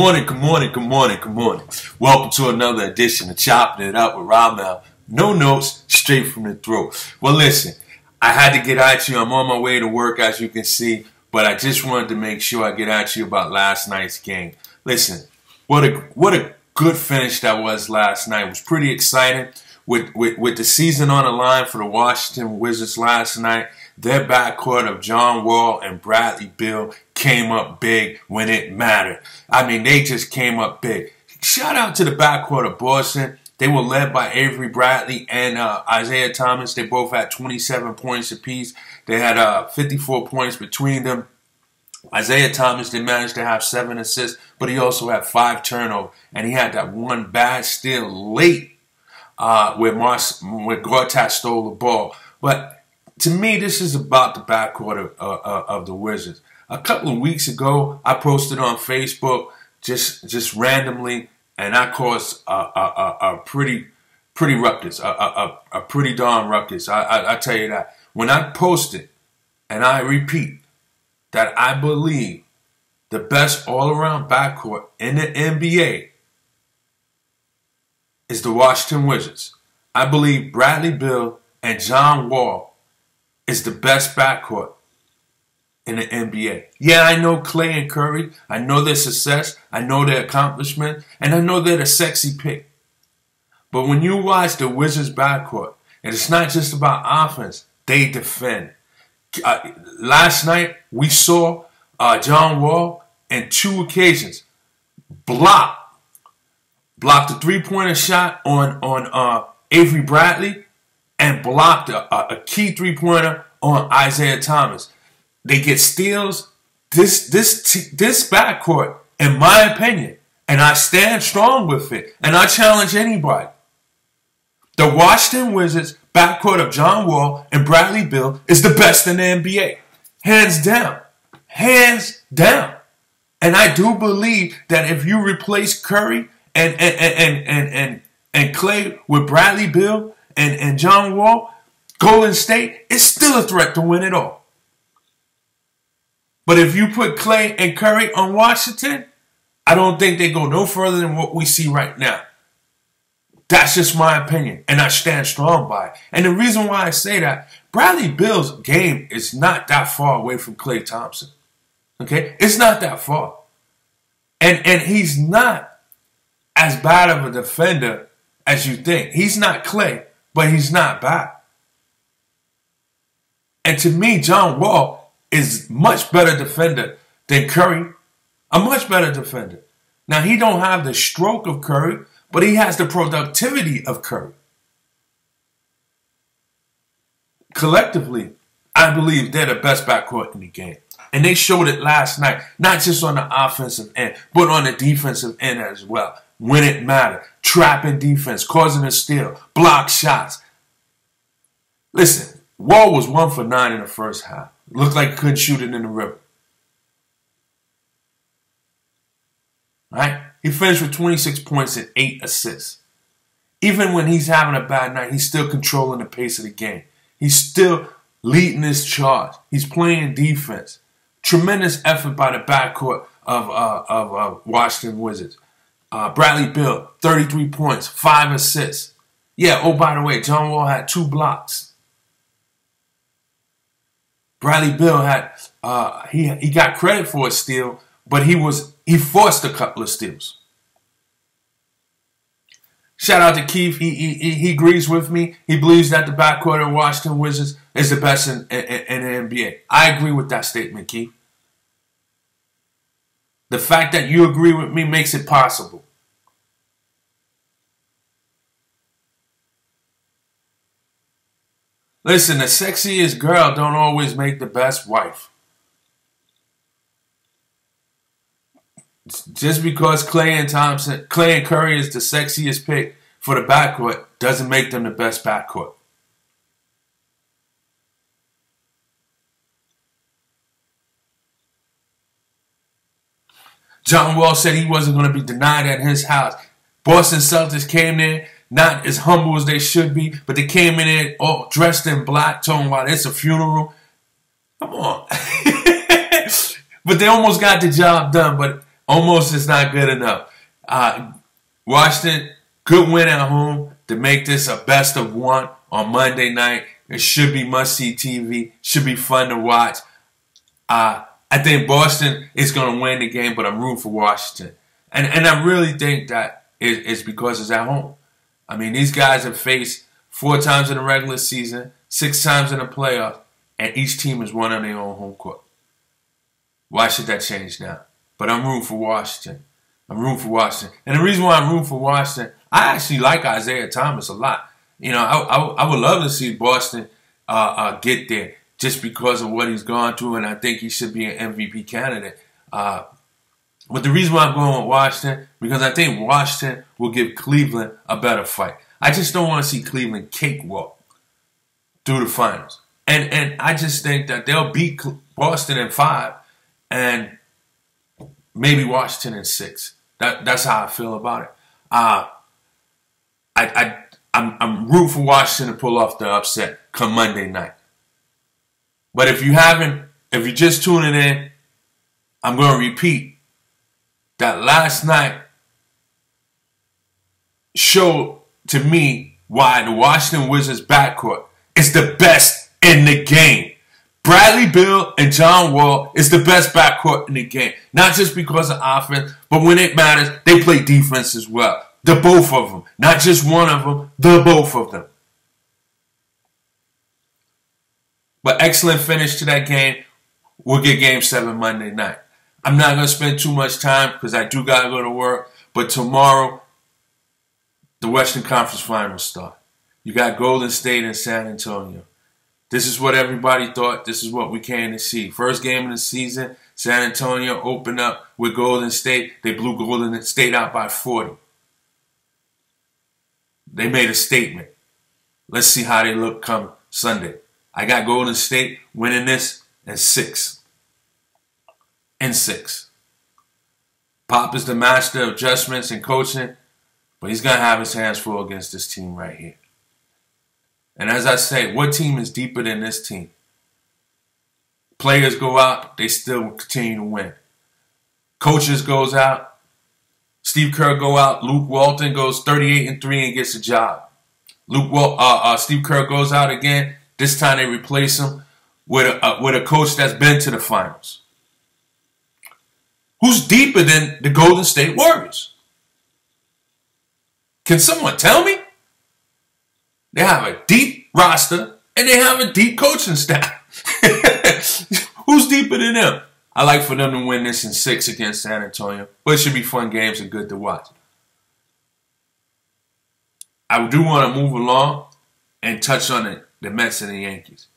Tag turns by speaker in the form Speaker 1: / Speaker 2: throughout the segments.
Speaker 1: morning, good morning, good morning, good morning. Welcome to another edition of Chopping It Up with Ramel. No notes, straight from the throat. Well, listen, I had to get at you. I'm on my way to work, as you can see, but I just wanted to make sure I get at you about last night's game. Listen, what a what a good finish that was last night. It was pretty exciting with, with, with the season on the line for the Washington Wizards last night. Their backcourt of John Wall and Bradley Beal came up big when it mattered. I mean, they just came up big. Shout out to the backcourt of Boston. They were led by Avery Bradley and uh, Isaiah Thomas. They both had 27 points apiece. They had uh, 54 points between them. Isaiah Thomas did manage to have seven assists, but he also had five turnovers, and he had that one bad steal late uh, where Mars, where Gortat stole the ball. But to me, this is about the backcourt of, uh, of the Wizards. A couple of weeks ago, I posted on Facebook just just randomly, and I caused a, a, a, a pretty pretty ruckus, a, a, a pretty darn ruckus. I, I, I tell you that. When I posted, and I repeat, that I believe the best all around backcourt in the NBA is the Washington Wizards. I believe Bradley Beal and John Wall is the best backcourt in the NBA. Yeah, I know Klay and Curry. I know their success. I know their accomplishment. And I know they're the sexy pick. But when you watch the Wizards backcourt, and it's not just about offense, they defend. Uh, last night, we saw uh, John Wall in two occasions block blocked a three-pointer shot on on uh, Avery Bradley and blocked a, a key three-pointer on Isaiah Thomas. They get steals. This this this backcourt, in my opinion, and I stand strong with it, and I challenge anybody. The Washington Wizards backcourt of John Wall and Bradley Beal is the best in the NBA, hands down, hands down. And I do believe that if you replace Curry and and and and and, and Klay with Bradley Beal and, and John Wall, Golden State is still a threat to win it all. But if you put Klay and Curry on Washington, I don't think they go no further than what we see right now. That's just my opinion, and I stand strong by it. And the reason why I say that, Bradley Beal's game is not that far away from Klay Thompson. Okay? It's not that far. And and he's not as bad of a defender as you think. He's not Klay, but he's not bad. And to me, John Wall is much better defender than Curry. A much better defender. Now he don't have the stroke of Curry, but he has the productivity of Curry. Collectively, I believe they're the best backcourt in the game. And they showed it last night, not just on the offensive end, but on the defensive end as well. When it mattered, trapping defense, causing a steal, block shots. Listen, Wall was one for nine in the first half. Looked like he couldn't shoot it in the river. Right? He finished with 26 points and 8 assists. Even when he's having a bad night, he's still controlling the pace of the game. He's still leading his charge. He's playing defense. Tremendous effort by the backcourt of, uh, of uh, Washington Wizards. Uh, Bradley Beal, 33 points, 5 assists. Yeah, oh, by the way, John Wall had two blocks. Bradley Beal had uh, he he got credit for a steal, but he was he forced a couple of steals. Shout out to Keith. He, he, he agrees with me. He believes that the backcourt of Washington Wizards is the best in, in, in the NBA. I agree with that statement, Keith. The fact that you agree with me makes it possible. Listen, the sexiest girl don't always make the best wife. Just because Klay and Thompson, Klay and Curry is the sexiest pick for the backcourt doesn't make them the best backcourt. John Wall said he wasn't going to be denied at his house. Boston Celtics came there not as humble as they should be, but they came in there all dressed in black, talking about it's a funeral. Come on. but they almost got the job done. But almost is not good enough. Uh, Washington, good win at home to make this a best of one on Monday night. It should be must see TV. Should be fun to watch. Uh, I think Boston is going to win the game, but I'm rooting for Washington. And and I really think that it's because it's at home. I mean, these guys have faced four times in the regular season, six times in the playoffs, and each team has won on their own home court. Why should that change now? But I'm rooting for Washington. I'm rooting for Washington. And the reason why I'm rooting for Washington, I actually like Isaiah Thomas a lot. You know, I, I, I would love to see Boston uh, uh, get there just because of what he's gone through, and I think he should be an MVP candidate. Uh, but the reason why I'm going with Washington, because I think Washington will give Cleveland a better fight. I just don't want to see Cleveland cakewalk through the finals. And and I just think that they'll beat Boston in five and maybe Washington in six. That that's how I feel about it. Uh I I I'm I'm rooting for Washington to pull off the upset come Monday night. But if you haven't, if you're just tuning in, I'm going to repeat that last night showed to me why the Washington Wizards backcourt is the best in the game. Bradley Beal and John Wall is the best backcourt in the game. Not just because of offense, but when it matters, they play defense as well. The both of them. Not just one of them, the both of them. But excellent finish to that game. We'll get game seven Monday night. I'm not going to spend too much time because I do got to go to work. But tomorrow, the Western Conference Finals start. You got Golden State and San Antonio. This is what everybody thought. This is what we came to see. First game of the season, San Antonio opened up with Golden State. They blew Golden State out by 40. They made a statement. Let's see how they look come Sunday. I got Golden State winning this in six. In six. Pop is the master of adjustments and coaching, but he's going to have his hands full against this team right here. And as I say, what team is deeper than this team? Players go out, they still continue to win. Coaches goes out, Steve Kerr go out, Luke Walton goes 38 and 3 and gets a job. Luke uh, uh, Steve Kerr goes out again, this time they replace him with a, uh, with a coach that's been to the finals. Who's deeper than the Golden State Warriors? Can someone tell me? They have a deep roster and they have a deep coaching staff. Who's deeper than them? I like for them to win this in six against San Antonio, but it should be fun games and good to watch. I do want to move along and touch on it the Mets and the Yankees.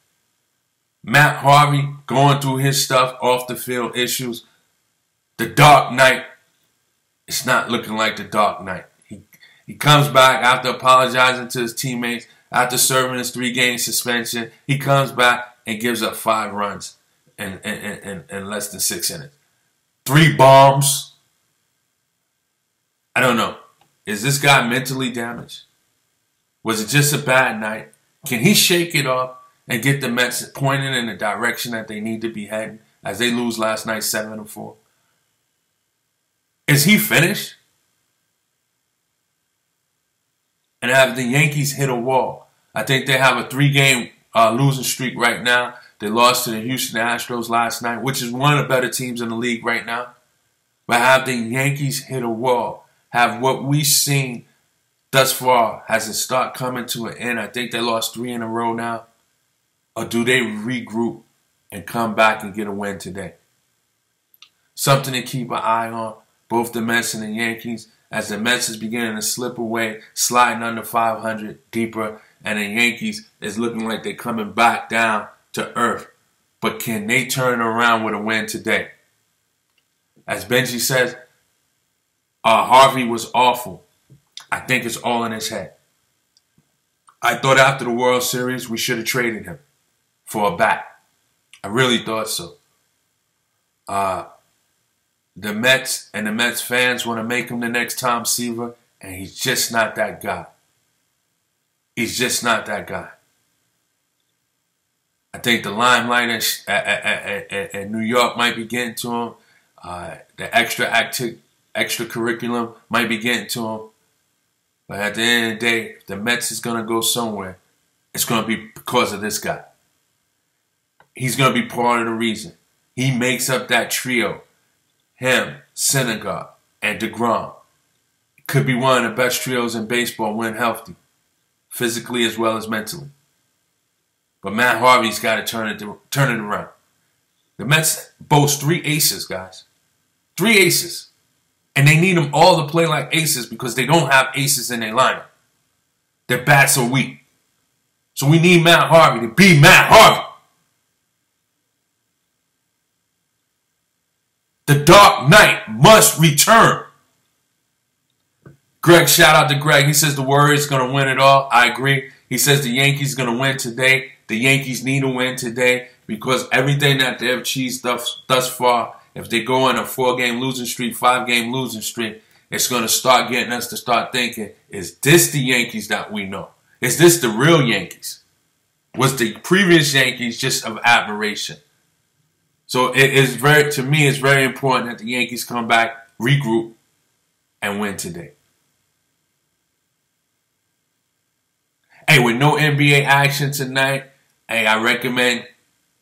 Speaker 1: Matt Harvey going through his stuff off the field issues. The Dark Knight, it's not looking like the Dark Knight. He he comes back after apologizing to his teammates, after serving his three game suspension. He comes back and gives up five runs in, in, in, in less than six innings. Three bombs. I don't know. Is this guy mentally damaged? Was it just a bad night? Can he shake it off and get the Mets pointing in the direction that they need to be heading as they lose last night 7 to 4? Is he finished? And have the Yankees hit a wall? I think they have a three game uh, losing streak right now. They lost to the Houston Astros last night, which is one of the better teams in the league right now. But have the Yankees hit a wall? Have what we've seen thus far, has it start coming to an end? I think they lost three in a row now. Or do they regroup and come back and get a win today? Something to keep an eye on, both the Mets and the Yankees, as the Mets is beginning to slip away, sliding under 500 deeper, and the Yankees is looking like they're coming back down to earth. But can they turn around with a win today? As Benji says, uh, Harvey was awful. I think it's all in his head. I thought after the World Series we should have traded him for a bat. I really thought so. Uh, the Mets and the Mets fans want to make him the next Tom Seaver, and he's just not that guy. He's just not that guy. I think the limelight at, at, New York might be getting to him. Uh, the extra acti- extra curriculum might be getting to him. But at the end of the day, the Mets is going to go somewhere, it's going to be because of this guy. He's going to be part of the reason. He makes up that trio. Him, Syndergaard, and DeGrom. Could be one of the best trios in baseball when healthy, physically as well as mentally. But Matt Harvey's got to turn it turn it around. The Mets boast three aces, guys. Three aces. And they need them all to play like aces because they don't have aces in their lineup. Their bats are weak. So we need Matt Harvey to be Matt Harvey. The Dark Knight must return. Greg, shout out to Greg. He says the Warriors going to win it all. I agree. He says the Yankees going to win today. The Yankees need to win today because everything that they've achieved thus, thus far, if they go on a four-game losing streak, five-game losing streak, it's going to start getting us to start thinking, is this the Yankees that we know? Is this the real Yankees? Was the previous Yankees just of admiration? So it is very, to me, it's very important that the Yankees come back, regroup, and win today. Hey, with no NBA action tonight, hey, I recommend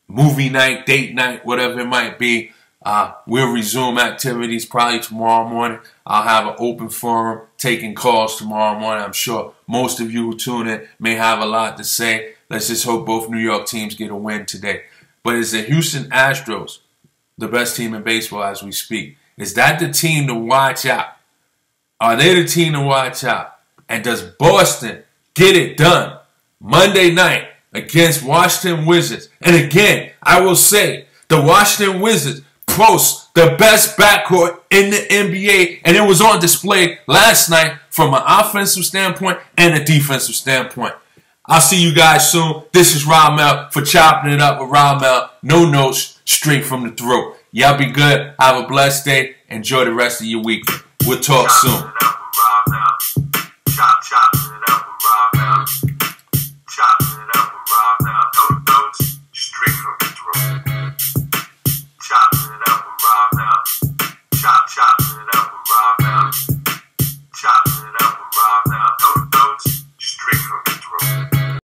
Speaker 1: movie night, date night, whatever it might be. Uh, we'll resume activities probably tomorrow morning. I'll have an open forum taking calls tomorrow morning. I'm sure most of you who tune in may have a lot to say. Let's just hope both New York teams get a win today. But is the Houston Astros the best team in baseball as we speak? Is that the team to watch out? Are they the team to watch out? And does Boston get it done Monday night against Washington Wizards? And again, I will say the Washington Wizards post the best backcourt in the NBA, and it was on display last night from an offensive standpoint and a defensive standpoint. I'll see you guys soon. This is Mel for chopping it up with Mel. No notes, straight from the throat. Y'all be good. Have a blessed day. Enjoy the rest of your week. We'll talk soon.